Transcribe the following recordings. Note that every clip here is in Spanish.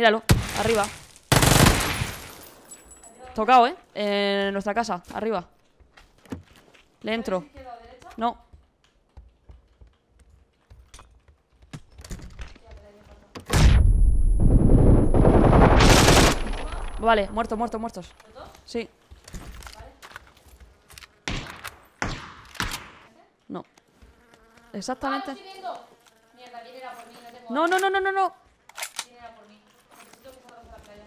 Míralo, arriba. Tocado, ¿eh? En nuestra casa, arriba. Le entro. ¿Izquierda o derecha? No. Vale, muertos, muertos, muertos. Sí. No. ¡Ah, Exactamente. no. No, no, no, no, no, no. Viene era por mí. Necesito que salgas a la playa.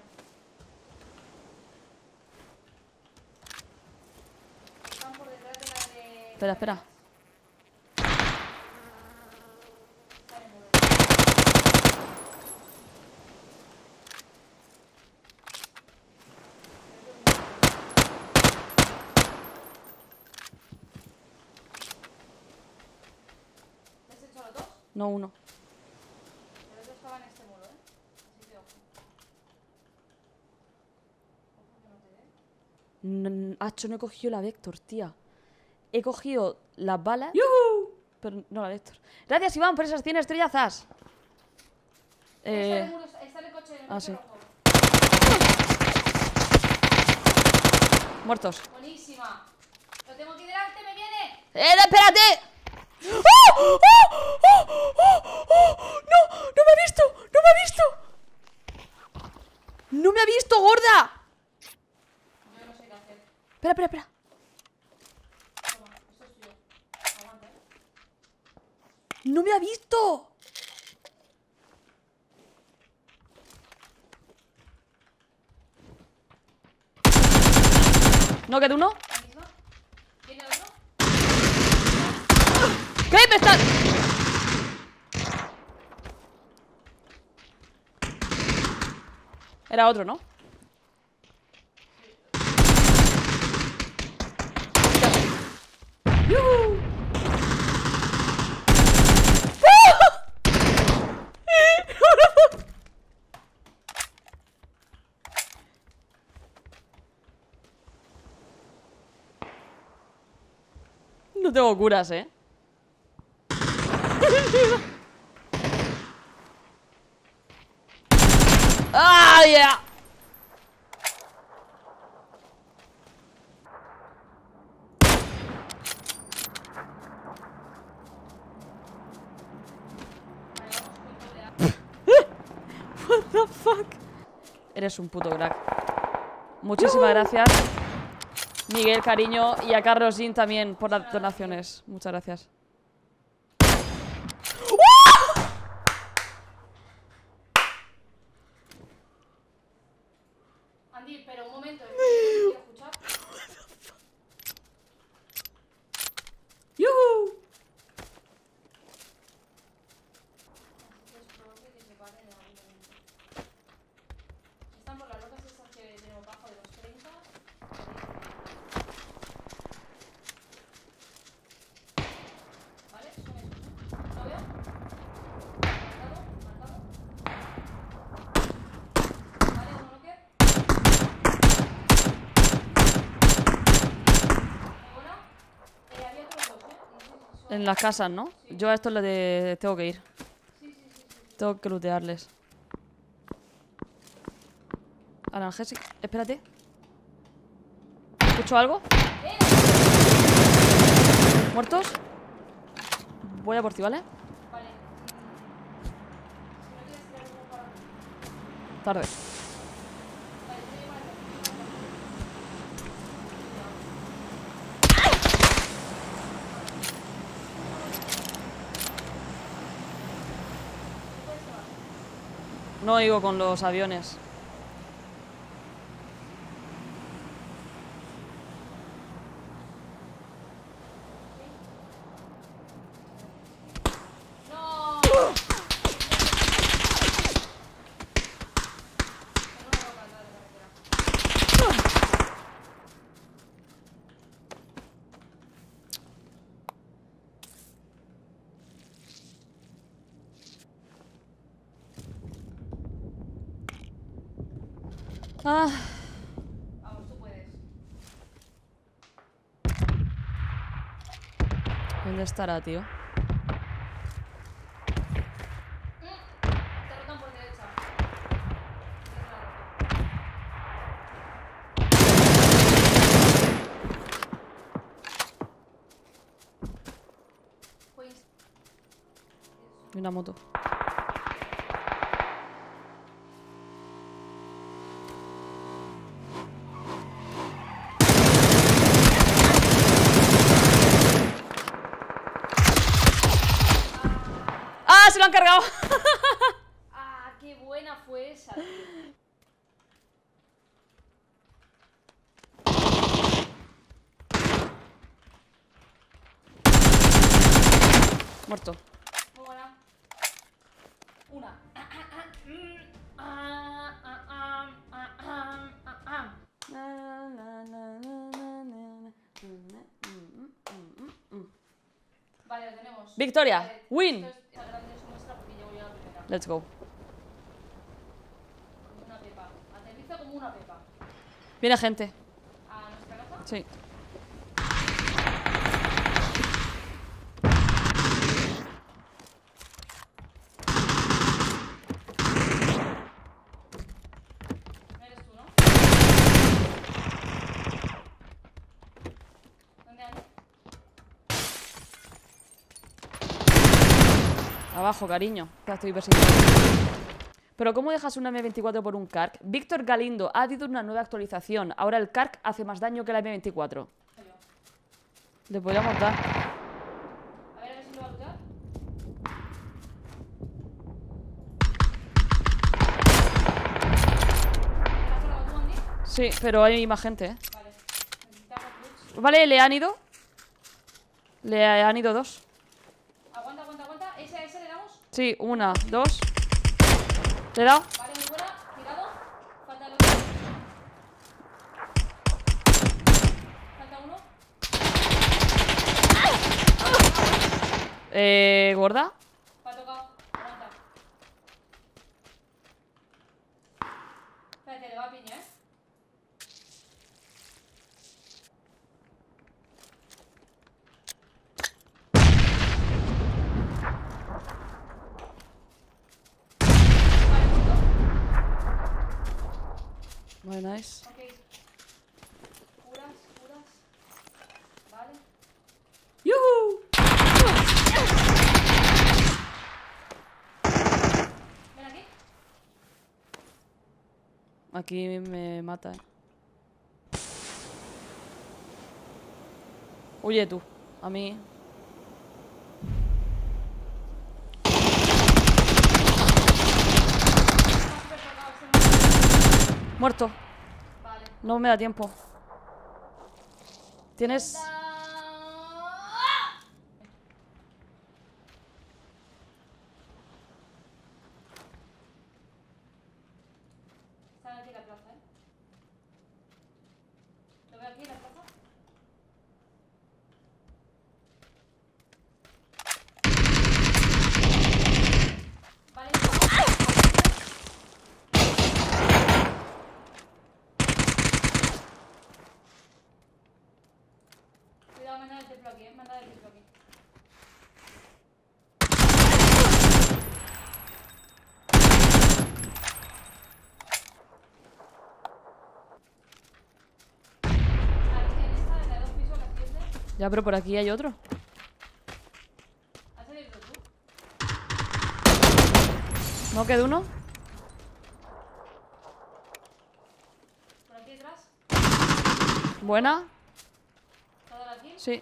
Están por detrás de la de... Espera, espera. No, uno. El otro estaba en este muro, ¿eh? Así que ojo. Ojo que no te dé. N- Hacho, no he cogido la Vector, tía. He cogido las balas. Pero no la Vector. Gracias, Iván, por esas 100 estrellazas. Está en el Eh, está el coche, el ah, sí. rojo. muertos. Buenísima. Lo tengo aquí delante, me viene. ¡Eh, espérate! ¡Oh! ¡Oh! ¡Oh! ¡Oh! ¡Oh! ¡No! ¡No me ha visto! ¡No me ha visto! ¡No me ha visto, gorda! Yo no sé qué hacer. Espera, espera, espera. Toma, esto es tuyo. Aguanta, ¿eh? ¡No me ha visto! ¿No queda uno? ¿La misma? ¿Viene otro? ¿Qué? ¿Me está...? Era otro, ¿no? No tengo curas, ¿eh? ¡Ah, ya! What the fuck? Eres un puto crack. Muchísimas gracias. Miguel, cariño, y a Carlos Jin también por las donaciones. Muchas gracias. Andy, pero un momento, es que quiero escuchar. ¡Yuhu! Es probable que se paren en algún momento. Están por las rocas estas que tenemos bajo de los 30. ¿Vale? Son esos, ¿eh? ¿Lo veo? Marcado, marcado. Vale, uno bloque. Muy buena. Eh, había otros dos, ¿eh? No sé si son... En las casas, ¿no? Yo a esto le de... tengo que ir. Tengo que lootearles. Analgésico. Espérate. ¿Escucho algo? ¿Muertos? Voy a por ti, ¿vale? Vale. Si no. Tarde. No digo con los aviones. Ah. Vamos, tú puedes. ¿Dónde estará, tío? Pues. una moto. ¡Ah! ¡Se lo han cargado! Ah, qué buena fue esa, tío. Muerto. Buena. Una. Vale, lo tenemos. Victoria, Vale, win. esto es- la grande es nuestra porque yo voy a la primera. Let's go. Una pepa. Aterriza como una pepa. Viene gente. A nuestra casa. Sí. No eres tú, ¿no? ¿Dónde anda? Cariño. Ya estoy persiguiendo. Pero ¿cómo dejas una M24 por un Kark? Víctor Galindo, ha habido una nueva actualización. Ahora el Kark hace más daño que la M24. Le podríamos dar. A ver, a ver si lo va a. Sí, pero hay más gente, ¿eh? Vale. Vale, le han ido. Le han ido dos. Aguanta, aguanta, aguanta. Ese, a ese le damos. Sí, una, dos. Le he dado. Vale, muy buena. Tirado. Falta el otro. Falta uno. Eh, gorda. Me ha tocado. Aguanta. Espérate, le va a piña, Muy nice. Ok. Curas, curas. Vale. ¡Yuhu! Ven aquí. Aquí me mata, ¿eh? Huye tú. A mí. Está súper tocado este no. Muerto. Vale. No me da tiempo. Tienes... ¡Ah! Está aquí la plaza, ¿eh? ¿Lo veo aquí la plaza? Vale. Ya, pero por aquí hay otro. ¿Has salido tú? ¿No queda uno? ¿Por aquí detrás? ¿Buena? Sí.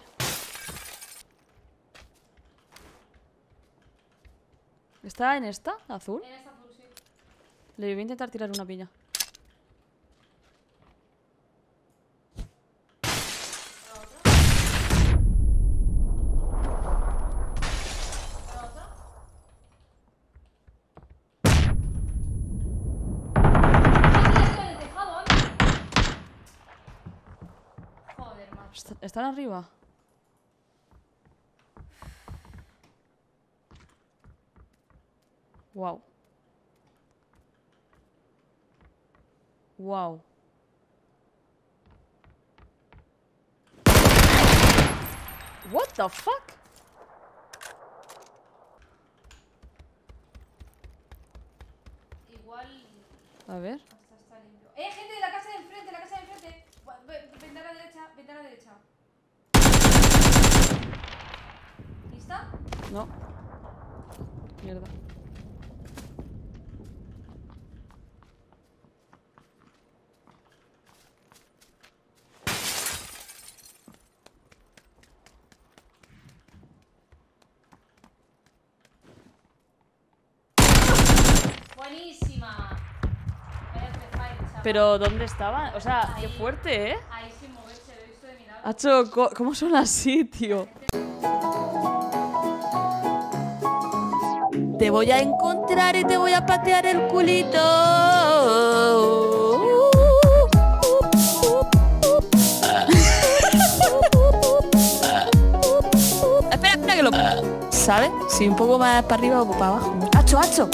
¿Está en esta? ¿Azul? En esta azul, sí. Le voy a intentar tirar una piña. ¿Están arriba? Wow. Wow. What the fuck? Igual A ver. hasta está limpio. ¡Eh, gente de la casa de enfrente, la casa de enfrente! Bu- Ventana derecha, ventana derecha. ¿Lista? No. Mierda. Buenísima. Pero, ¿dónde estaba? O sea, qué fuerte, ¿eh? Ahí sin moverse, lo he visto de mi lado. Hacho, ¿cómo son así, tío? Te voy a encontrar y te voy a patear el culito. espera, espera que lo... ¿Sabes? Si un poco más para arriba o para abajo. ¡Hacho, hacho!